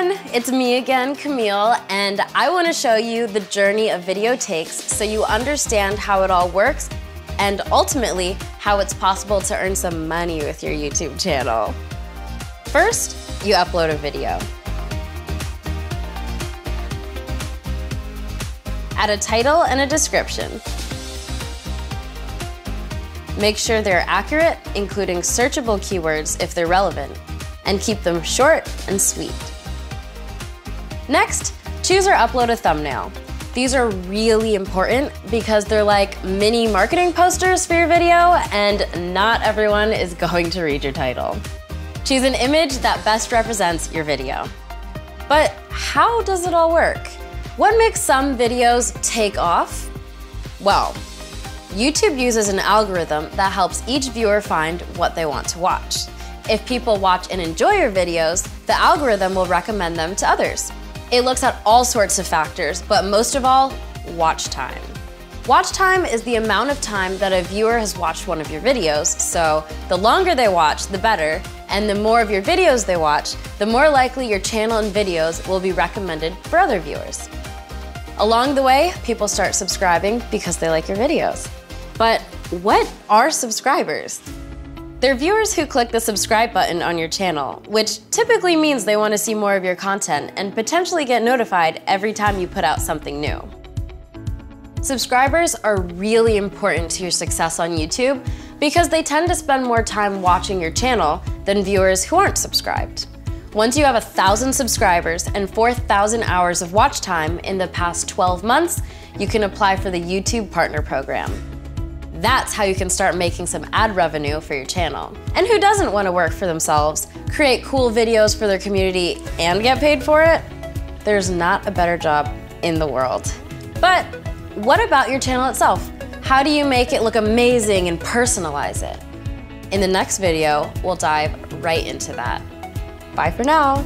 everyone, it's me again, Camille, and I want to show you the journey a video takes so you understand how it all works and ultimately how it's possible to earn some money with your YouTube channel. First, you upload a video. Add a title and a description. Make sure they're accurate, including searchable keywords if they're relevant and keep them short and sweet. Next, choose or upload a thumbnail. These are really important because they're like mini marketing posters for your video and not everyone is going to read your title. Choose an image that best represents your video. But how does it all work? What makes some videos take off? Well, YouTube uses an algorithm that helps each viewer find what they want to watch. If people watch and enjoy your videos, the algorithm will recommend them to others. It looks at all sorts of factors, but most of all, watch time. Watch time is the amount of time that a viewer has watched one of your videos, so the longer they watch, the better, and the more of your videos they watch, the more likely your channel and videos will be recommended for other viewers. Along the way, people start subscribing because they like your videos. But what are subscribers? They're viewers who click the subscribe button on your channel, which typically means they want to see more of your content and potentially get notified every time you put out something new. Subscribers are really important to your success on YouTube because they tend to spend more time watching your channel than viewers who aren't subscribed. Once you have a thousand subscribers and 4,000 hours of watch time in the past 12 months, you can apply for the YouTube Partner Program. That's how you can start making some ad revenue for your channel. And who doesn't want to work for themselves, create cool videos for their community, and get paid for it? There's not a better job in the world. But what about your channel itself? How do you make it look amazing and personalize it? In the next video, we'll dive right into that. Bye for now.